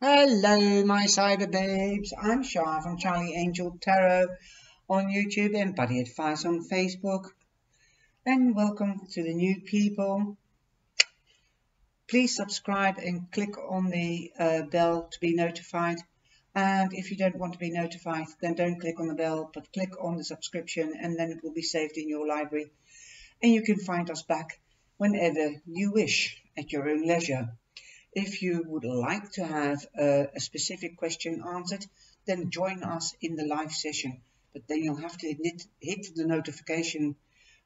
Hello, my cyber babes. I'm Shah from Charlie Angel Tarot on YouTube and Buddy Advice on Facebook. And welcome to the new people. Please subscribe and click on the uh, bell to be notified. And if you don't want to be notified, then don't click on the bell, but click on the subscription and then it will be saved in your library. And you can find us back whenever you wish at your own leisure. If you would like to have a, a, specific question answered, then join us in the live session. But then you'll have to hit, hit the notification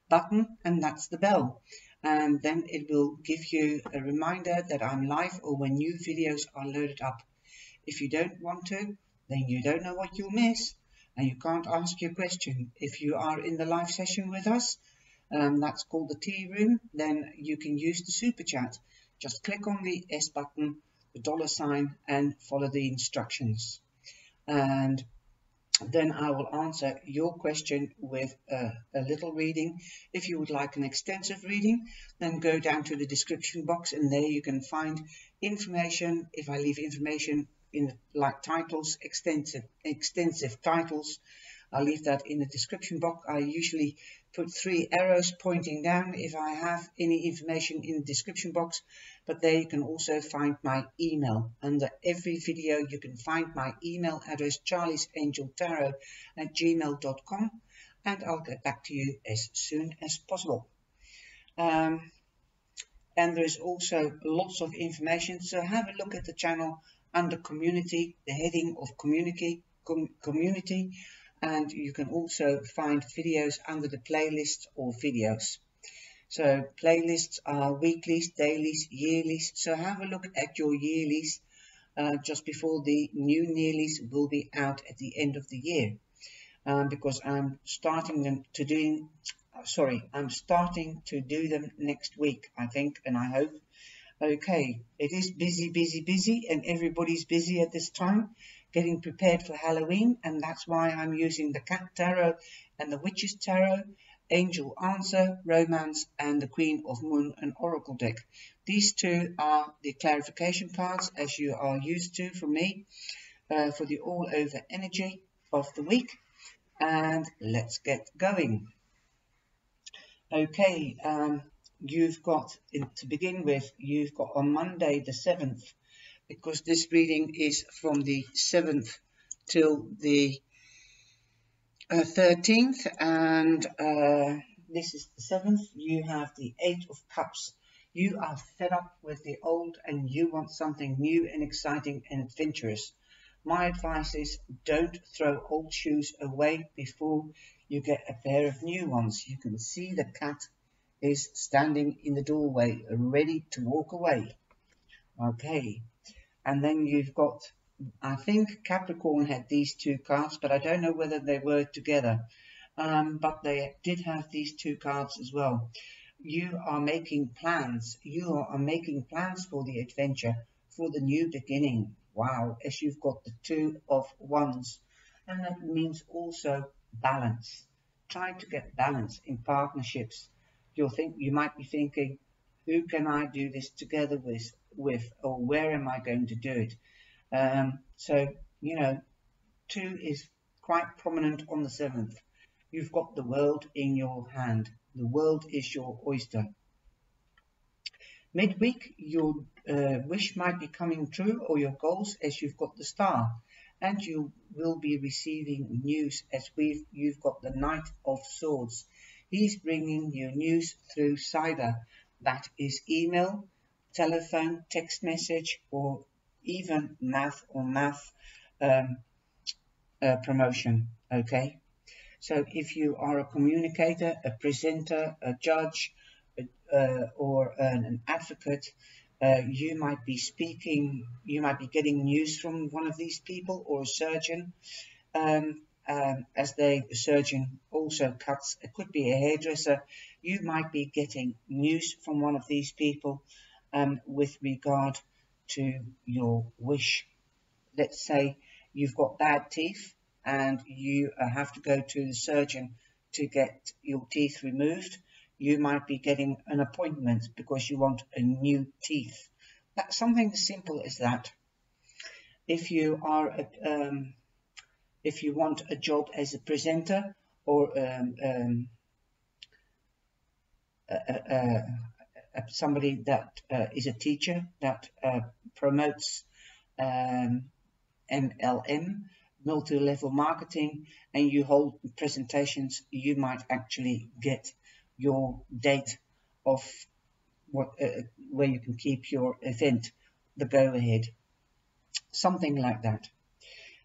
button and that's the bell. And then it will give you a reminder that I'm live or when new videos are loaded up. If you don't want to, then you don't know what you'll miss and you can't ask your question. If you are in the live session with us, um, that's called the tea room, then you can use the super chat. Just click on the S button, the dollar sign, and follow the instructions. And then I will answer your question with a, a, little reading. If you would like an extensive reading, then go down to the description box and there you can find information. If I leave information in like titles, extensive, extensive titles, I'll leave that in the description box. I usually put three arrows pointing down if I have any information in the description box. But there you can also find my email. Under every video you can find my email address charliesangeltarot at gmail.com and I'll get back to you as soon as possible. Um, and there's also lots of information so have a look at the channel under community the heading of community com community and you can also find videos under the playlist or videos. So playlists are weeklies, dailies, yearlies. So have a look at your yearlies uh, just before the new yearlies will be out at the end of the year. Um, because I'm starting them to doing, sorry, I'm starting to do them next week, I think, and I hope. Okay, it is busy, busy, busy, and everybody's busy at this time getting prepared for Halloween, and that's why I'm using the Cat Tarot and the Witch's Tarot, Angel Answer, Romance, and the Queen of Moon and Oracle deck. These two are the clarification cards, as you are used to from me, uh, for the all-over energy of the week. And let's get going. Okay, um, you've got, to begin with, you've got on Monday the 7th, because this reading is from the 7th till the uh, 13th and uh, this is the 7th you have the 8 of cups. You are fed up with the old and you want something new and exciting and adventurous. My advice is don't throw old shoes away before you get a pair of new ones. You can see the cat is standing in the doorway ready to walk away. Okay and then you've got, I think Capricorn had these two cards, but I don't know whether they were together. Um, but they did have these two cards as well. You are making plans. You are making plans for the adventure, for the new beginning. Wow, as you've got the two of wands. And that means also balance. Try to get balance in partnerships. You'll think you might be thinking, who can I do this together with? with or where am I going to do it. Um, so, you know, two is quite prominent on the seventh. You've got the world in your hand. The world is your oyster. Midweek, your uh, wish might be coming true or your goals as you've got the star. And you will be receiving news as we've, you've got the Knight of Swords. He's bringing you news through cyber. That is email, telephone, text message, or even math or math um, uh, promotion. Okay. So if you are a communicator, a presenter, a judge, uh, or an, advocate, uh, you might be speaking, you might be getting news from one of these people or a surgeon. Um, um, as the surgeon also cuts, it could be a hairdresser, you might be getting news from one of these people um, with regard to your wish. Let's say you've got bad teeth and you uh, have to go to the surgeon to get your teeth removed. You might be getting an appointment because you want a new teeth. That's something as simple as that. if you are a, um, if you want a job as a presenter or um, um, somebody that uh, is a teacher that uh, promotes MLM, um, multi-level marketing, and you hold presentations, you might actually get your date of what uh, where you can keep your event, the go-ahead, something like that.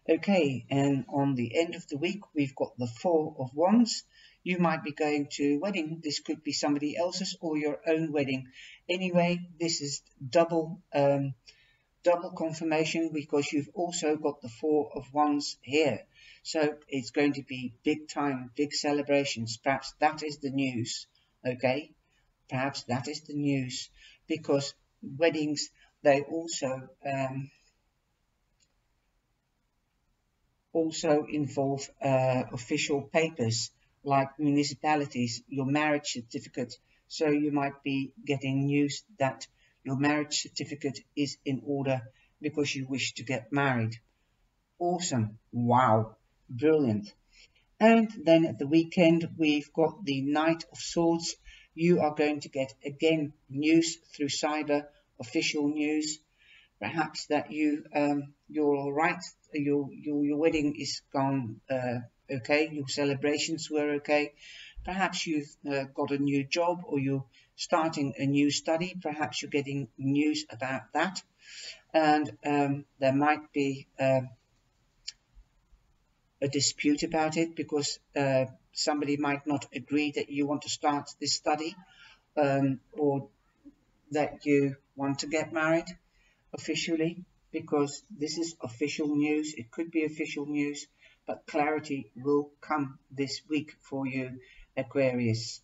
Okay, and on the end of the week, we've got the Four of Wands. You might be going to a wedding. This could be somebody else's or your own wedding. Anyway, this is double um, double confirmation because you've also got the Four of Wands here. So it's going to be big time, big celebrations. Perhaps that is the news. Okay, perhaps that is the news because weddings they also um, also involve uh, official papers like municipalities, your marriage certificate. So you might be getting news that your marriage certificate is in order because you wish to get married. Awesome. Wow. Brilliant. And then at the weekend, we've got the Knight of Swords. You are going to get again news through cyber, official news. Perhaps that you um, you're all right. Your your your wedding is gone uh, okay. Your celebrations were okay. Perhaps you've uh, got a new job or you're starting a new study. Perhaps you're getting news about that, and um, there might be. Uh, a dispute about it because uh, somebody might not agree that you want to start this study um, or that you want to get married officially because this is official news. It could be official news, but clarity will come this week for you, Aquarius.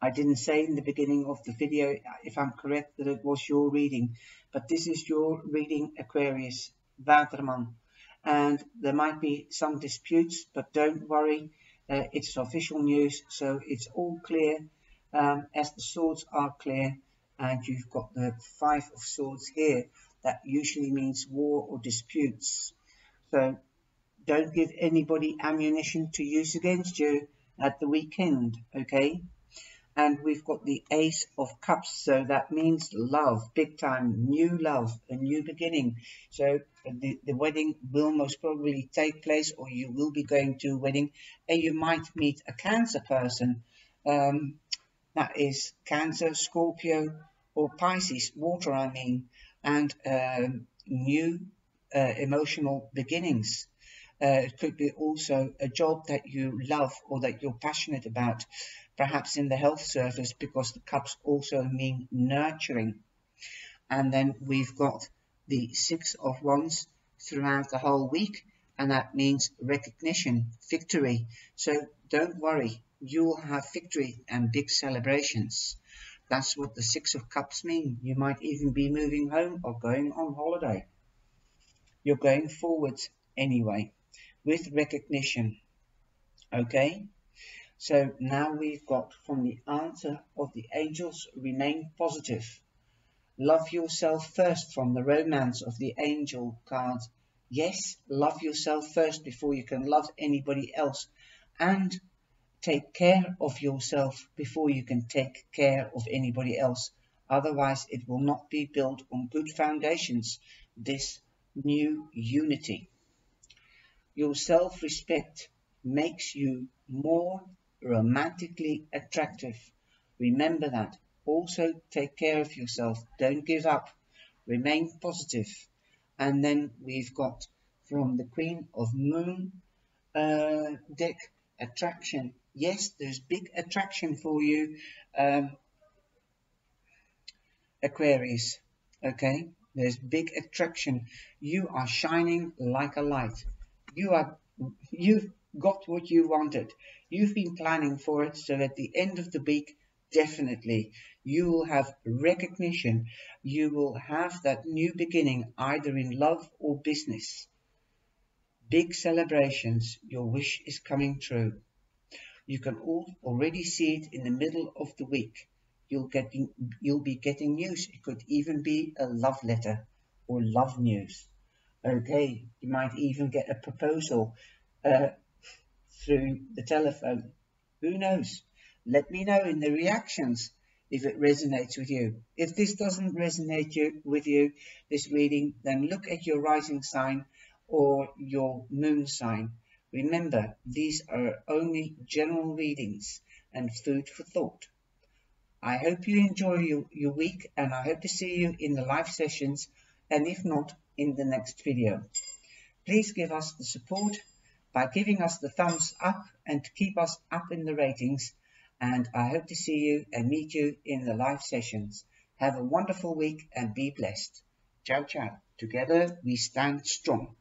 I didn't say in the beginning of the video, if I'm correct, that it was your reading, but this is your reading, Aquarius, Waterman and there might be some disputes, but don't worry, uh, it's official news, so it's all clear um, as the swords are clear, and you've got the five of swords here. That usually means war or disputes. So don't give anybody ammunition to use against you at the weekend, okay? and we've got the ace of cups so that means love big time new love a new beginning so the, the wedding will most probably take place or you will be going to a wedding and you might meet a cancer person um, that is cancer scorpio or pisces water i mean and um, new uh, emotional beginnings uh, it could be also a job that you love or that you're passionate about perhaps in the health service because the cups also mean nurturing. And then we've got the six of wands throughout the whole week and that means recognition, victory. So don't worry, you will have victory and big celebrations. That's what the six of cups mean. You might even be moving home or going on holiday. You're going forward anyway with recognition. Okay? So now we've got from the answer of the angels, remain positive. Love yourself first from the romance of the angel card. Yes, love yourself first before you can love anybody else. And take care of yourself before you can take care of anybody else. Otherwise, it will not be built on good foundations, this new unity. Your self-respect makes you more romantically attractive. Remember that. Also take care of yourself. Don't give up. Remain positive. And then we've got from the Queen of Moon uh, deck, attraction. Yes, there's big attraction for you, um, Aquarius. Okay, there's big attraction. You are shining like a light. You are, you've got what you wanted. You've been planning for it, so at the end of the week, definitely you will have recognition. You will have that new beginning either in love or business. Big celebrations, your wish is coming true. You can all already see it in the middle of the week. You'll get you'll be getting news. It could even be a love letter or love news. Okay, you might even get a proposal uh, through the telephone. Who knows? Let me know in the reactions if it resonates with you. If this doesn't resonate you, with you, this reading, then look at your rising sign or your moon sign. Remember, these are only general readings and food for thought. I hope you enjoy your, your week and I hope to see you in the live sessions and if not, in the next video. Please give us the support by giving us the thumbs up and keep us up in the ratings and I hope to see you and meet you in the live sessions. Have a wonderful week and be blessed. Ciao, ciao. Together we stand strong.